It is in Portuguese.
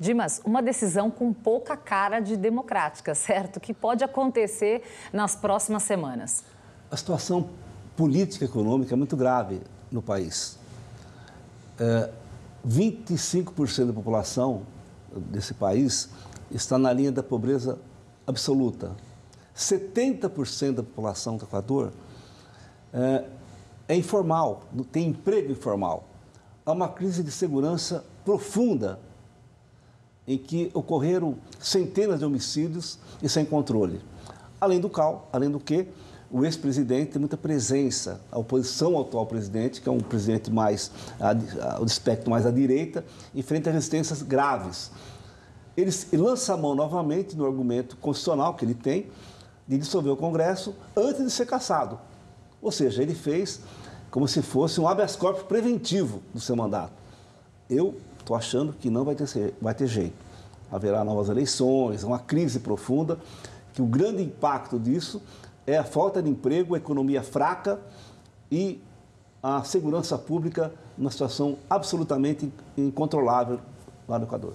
Dimas, uma decisão com pouca cara de democrática, certo? Que pode acontecer nas próximas semanas. A situação política e econômica é muito grave no país. É, 25% da população desse país está na linha da pobreza absoluta. 70% da população do Equador é, é informal, tem emprego informal. Há uma crise de segurança profunda em que ocorreram centenas de homicídios e sem controle. Além do cal, além do que, o ex-presidente tem muita presença, a oposição ao atual presidente, que é um presidente mais, o espectro mais à direita, enfrenta resistências graves. Ele, lança a mão novamente no argumento constitucional que ele tem de dissolver o Congresso antes de ser cassado. Ou seja, ele fez como se fosse um habeas corpus preventivo do seu mandato. Eu Estou achando que não vai ter, vai ter jeito. Haverá novas eleições, uma crise profunda, que o grande impacto disso é a falta de emprego, a economia fraca e a segurança pública numa situação absolutamente incontrolável lá no Equador.